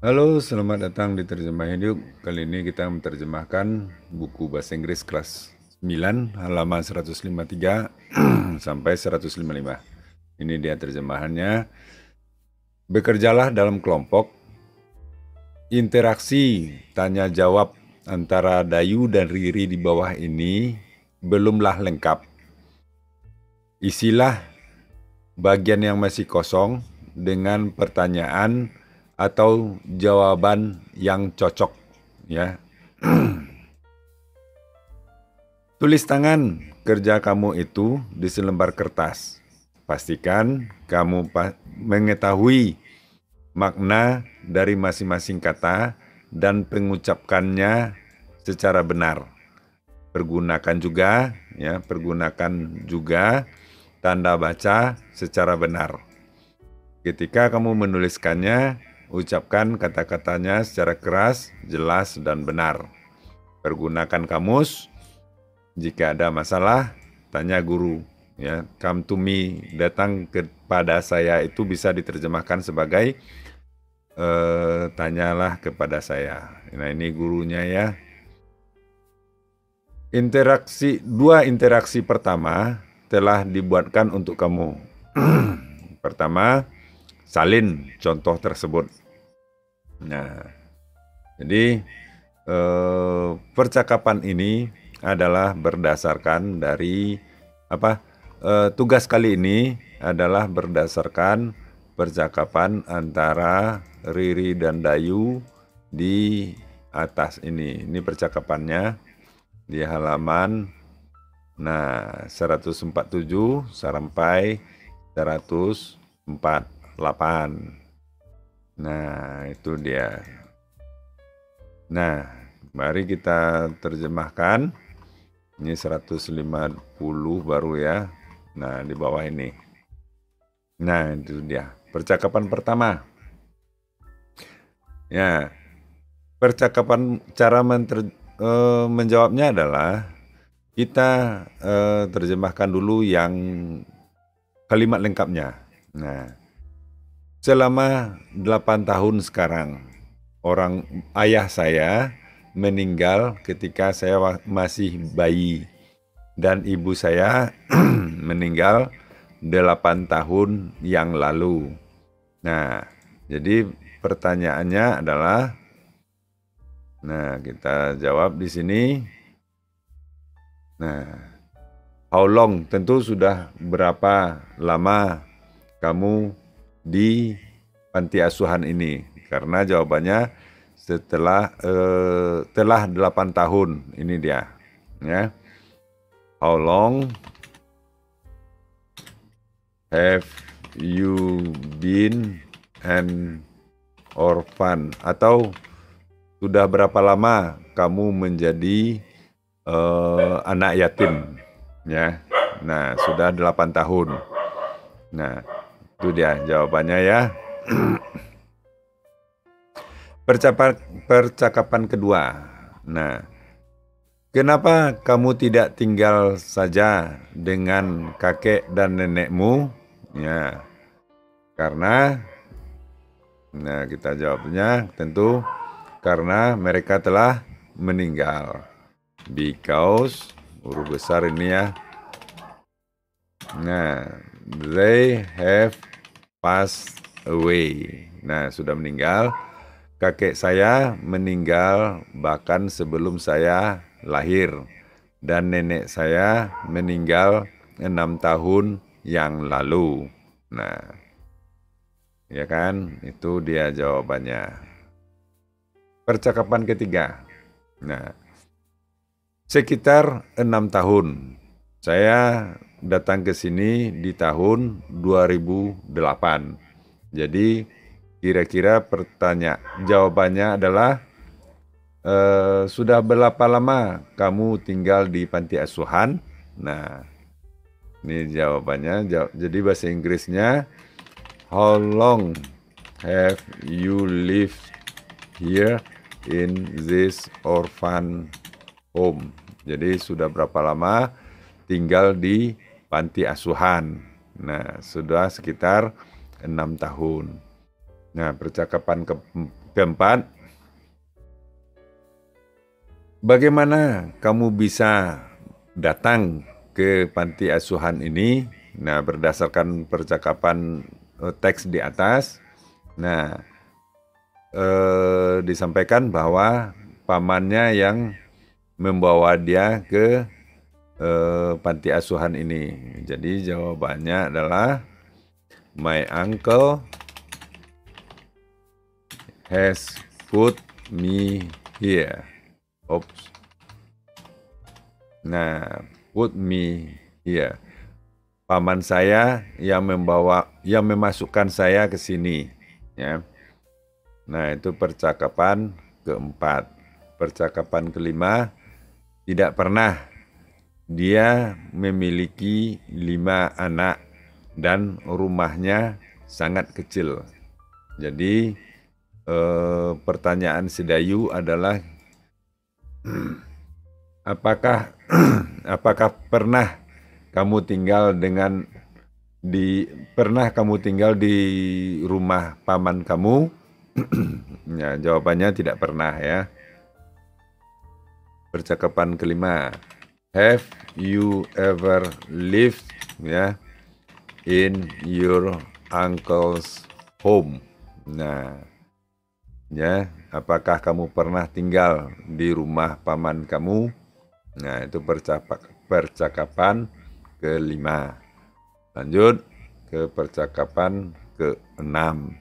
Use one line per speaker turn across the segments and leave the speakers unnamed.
Halo, selamat datang di Terjemah Hidup. Kali ini kita menerjemahkan buku bahasa Inggris kelas 9 halaman 153 sampai 155. Ini dia terjemahannya. Bekerjalah dalam kelompok. Interaksi tanya jawab antara Dayu dan Riri di bawah ini belumlah lengkap. Isilah bagian yang masih kosong dengan pertanyaan atau jawaban yang cocok ya. Tulis tangan kerja kamu itu di selembar kertas. Pastikan kamu mengetahui makna dari masing-masing kata dan mengucapkannya secara benar. Pergunakan juga ya, pergunakan juga tanda baca secara benar. Ketika kamu menuliskannya, Ucapkan kata-katanya secara keras, jelas, dan benar. Pergunakan kamus. Jika ada masalah, tanya guru. Ya, come to me, datang kepada saya itu bisa diterjemahkan sebagai eh, tanyalah kepada saya. Nah ini gurunya ya. Interaksi dua interaksi pertama telah dibuatkan untuk kamu. Pertama, salin contoh tersebut. Nah, jadi eh, percakapan ini adalah berdasarkan dari apa? Eh, tugas kali ini adalah berdasarkan percakapan antara Riri dan Dayu di atas ini. Ini percakapannya di halaman nah 147 sampai 104. 8. Nah, itu dia. Nah, mari kita terjemahkan. Ini 150 baru ya. Nah, di bawah ini. Nah, itu dia. Percakapan pertama. Ya. Percakapan cara menter, uh, menjawabnya adalah kita uh, terjemahkan dulu yang kalimat lengkapnya. Nah, Selama 8 tahun sekarang, orang ayah saya meninggal ketika saya masih bayi dan ibu saya meninggal 8 tahun yang lalu. Nah, jadi pertanyaannya adalah Nah, kita jawab di sini. Nah, how long? Tentu sudah berapa lama kamu di panti asuhan ini? Karena jawabannya setelah uh, telah 8 tahun. Ini dia. Ya. How long have you been an orphan atau sudah berapa lama kamu menjadi uh, anak yatim ya nah sudah 8 tahun nah itu dia jawabannya ya. Percakapan, percakapan kedua. Nah, kenapa kamu tidak tinggal saja dengan kakek dan nenekmu? Ya, karena, nah kita jawabnya tentu karena mereka telah meninggal. Because huruf besar ini ya. Nah, they have passed away. Nah, sudah meninggal. Kakek saya meninggal bahkan sebelum saya lahir. Dan nenek saya meninggal enam tahun yang lalu. Nah, ya kan? Itu dia jawabannya. Percakapan ketiga. Nah, sekitar enam tahun saya datang ke sini di tahun 2008. Jadi kira-kira pertanyaan jawabannya adalah uh, sudah berapa lama kamu tinggal di panti asuhan? Nah, ini jawabannya. Jadi bahasa Inggrisnya How long have you lived here in this orphan home? Jadi sudah berapa lama tinggal di panti asuhan. Nah, sudah sekitar enam tahun. Nah, percakapan ke keempat, bagaimana kamu bisa datang ke panti asuhan ini? Nah, berdasarkan percakapan eh, teks di atas, nah eh, disampaikan bahwa pamannya yang membawa dia ke eh, panti asuhan ini. Jadi jawabannya adalah my uncle has put me here. Oops. Nah, put me here. Paman saya yang membawa, yang memasukkan saya ke sini, ya. Nah, itu percakapan keempat. Percakapan kelima, tidak pernah dia memiliki lima anak dan rumahnya sangat kecil. Jadi eh, pertanyaan Sedayu adalah apakah apakah pernah kamu tinggal dengan di pernah kamu tinggal di rumah paman kamu? ya, jawabannya tidak pernah ya. Percakapan kelima. Have you ever lived ya in your uncle's home? Nah, ya, apakah kamu pernah tinggal di rumah paman kamu? Nah, itu percakapan kelima. Lanjut ke percakapan keenam.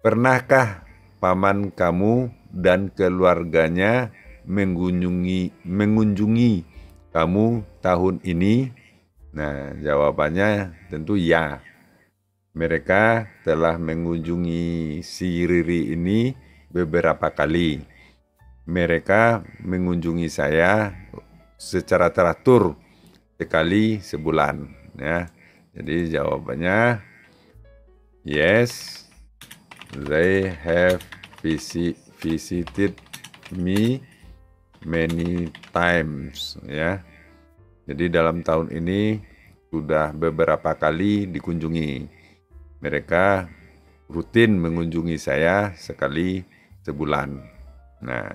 Pernahkah paman kamu dan keluarganya mengunjungi mengunjungi kamu tahun ini? Nah, jawabannya tentu ya. Mereka telah mengunjungi si Riri ini beberapa kali. Mereka mengunjungi saya secara teratur sekali sebulan ya. Jadi jawabannya yes they have visit, visited me many times ya. Jadi dalam tahun ini sudah beberapa kali dikunjungi. Mereka rutin mengunjungi saya sekali sebulan. Nah,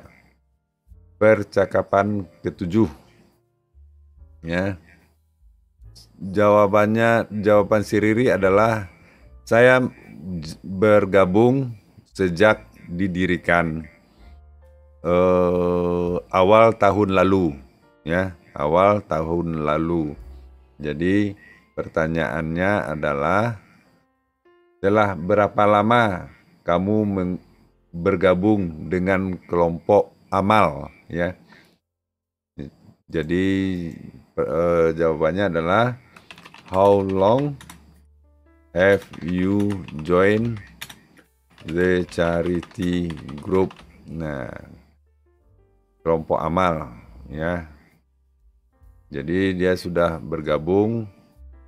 percakapan ketujuh ya. Jawabannya jawaban Siriri adalah saya bergabung sejak didirikan uh, awal tahun lalu ya. Awal tahun lalu. Jadi pertanyaannya adalah telah berapa lama kamu bergabung dengan kelompok amal? Ya. Jadi uh, jawabannya adalah how long have you joined the charity group? Nah kelompok amal ya. Jadi dia sudah bergabung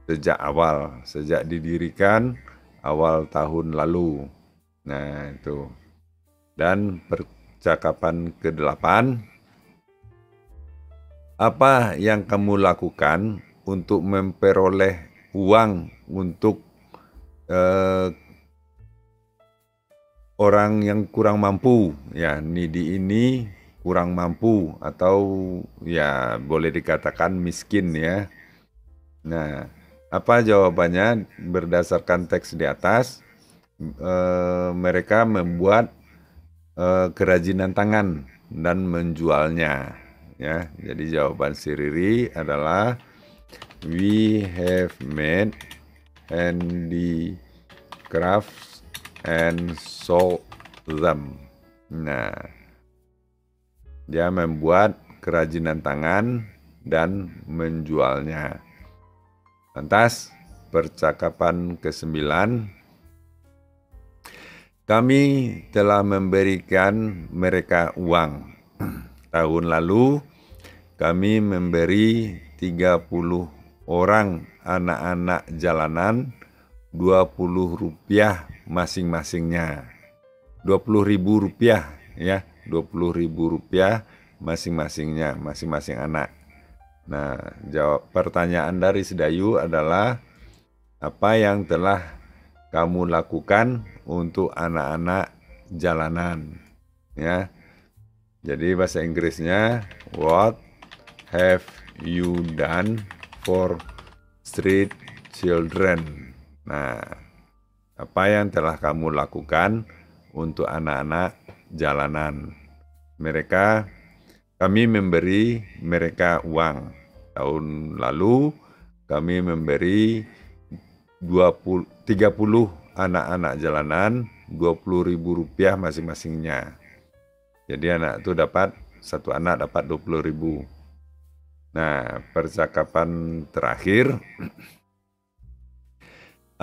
sejak awal, sejak didirikan awal tahun lalu. Nah, itu. Dan percakapan ke-8 apa yang kamu lakukan untuk memperoleh uang untuk eh, orang yang kurang mampu ya nidi ini kurang mampu atau ya boleh dikatakan miskin ya. Nah, apa jawabannya berdasarkan teks di atas? E, mereka membuat e, kerajinan tangan dan menjualnya ya. Jadi jawaban Siriri adalah we have made handicrafts and sold them. Nah, dia membuat kerajinan tangan dan menjualnya. Lantas, percakapan ke-9 kami telah memberikan mereka uang. Tahun lalu kami memberi 30 orang anak-anak jalanan 20 rupiah masing-masingnya. 20 ribu rupiah ya 20 ribu rupiah masing-masingnya, masing-masing anak. Nah, jawab pertanyaan dari Sedayu adalah apa yang telah kamu lakukan untuk anak-anak jalanan? Ya. Jadi bahasa Inggrisnya what have you done for street children? Nah apa yang telah kamu lakukan untuk anak-anak jalanan mereka kami memberi mereka uang tahun lalu kami memberi 20, 30 anak-anak jalanan 20 ribu rupiah masing-masingnya. Jadi anak itu dapat, satu anak dapat 20 ribu. Nah, percakapan terakhir,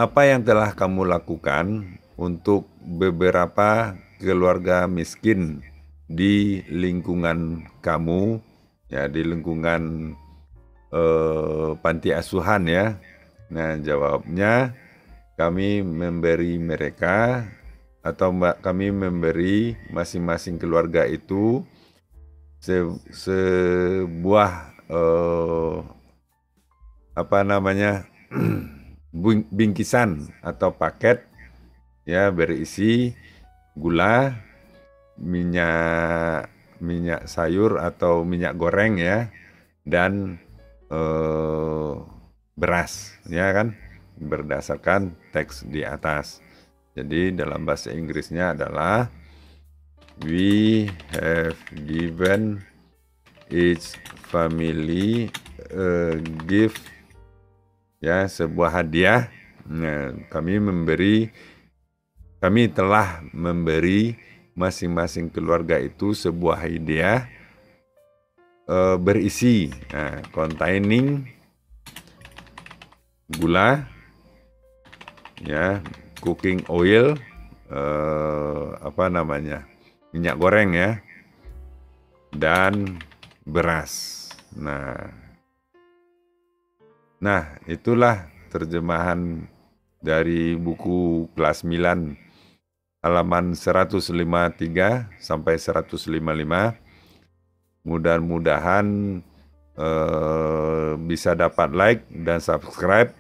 apa yang telah kamu lakukan untuk beberapa keluarga miskin di lingkungan kamu, ya di lingkungan eh, panti asuhan ya, Nah, jawabnya kami memberi mereka atau kami memberi masing-masing keluarga itu se sebuah uh, apa namanya bingkisan atau paket ya berisi gula, minyak minyak sayur atau minyak goreng ya dan uh, beras, ya kan? Berdasarkan teks di atas. Jadi dalam bahasa Inggrisnya adalah we have given each family a gift ya sebuah hadiah. Nah, kami memberi kami telah memberi masing-masing keluarga itu sebuah hadiah uh, berisi uh, containing gula, ya, cooking oil, eh, apa namanya, minyak goreng ya, dan beras. Nah, nah itulah terjemahan dari buku kelas 9 halaman 153 sampai 155. Mudah-mudahan eh, bisa dapat like dan subscribe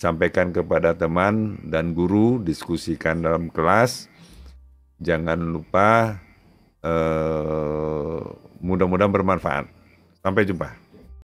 sampaikan kepada teman dan guru, diskusikan dalam kelas. Jangan lupa, eh, mudah-mudahan bermanfaat. Sampai jumpa.